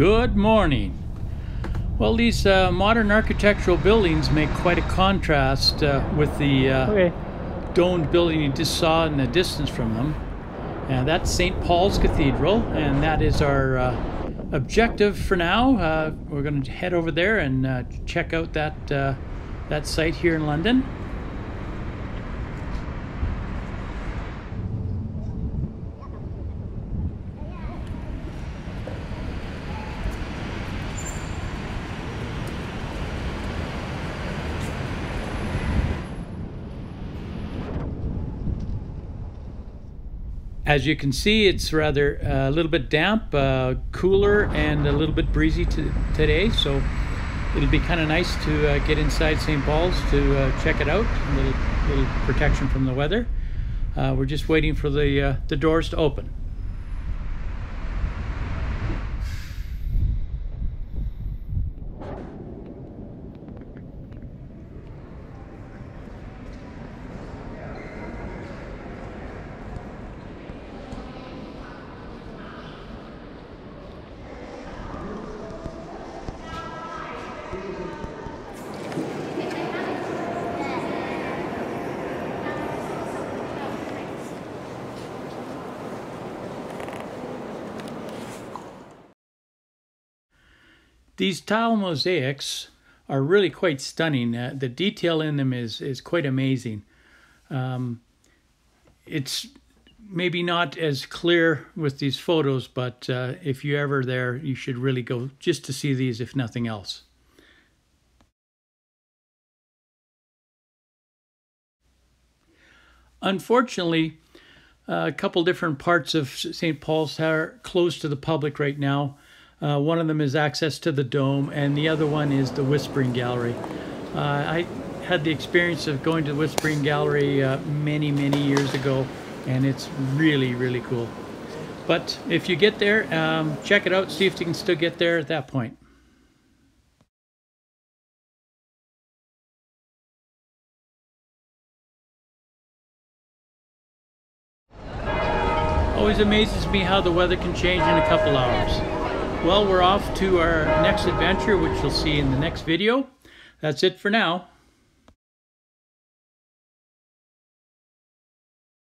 Good morning. Well, these uh, modern architectural buildings make quite a contrast uh, with the uh, Okay. domed building you just saw in the distance from them. And that's St. Paul's Cathedral, and that is our uh, objective for now. Uh, we're going to head over there and uh, check out that uh, that site here in London. As you can see, it's rather uh, a little bit damp, uh, cooler, and a little bit breezy to, today. So it'll be kind of nice to uh, get inside St. Paul's to uh, check it out. A little, little protection from the weather. Uh, we're just waiting for the the doors to open. These tile mosaics are really quite stunning. Uh, the detail in them is is quite amazing. Um, it's maybe not as clear with these photos, but uh, if you're ever there, you should really go just to see these, if nothing else. Unfortunately, a couple different parts of St. Paul's are closed to the public right now. Uh, one of them is access to the dome, and the other one is the Whispering Gallery. Uh, I had the experience of going to the Whispering Gallery uh, many, many years ago, and it's really, really cool. But if you get there, um, check it out, see if you can still get there at that point. Always amazes me how the weather can change in a couple hours. Well, we're off to our next adventure, which you'll see in the next video. That's it for now.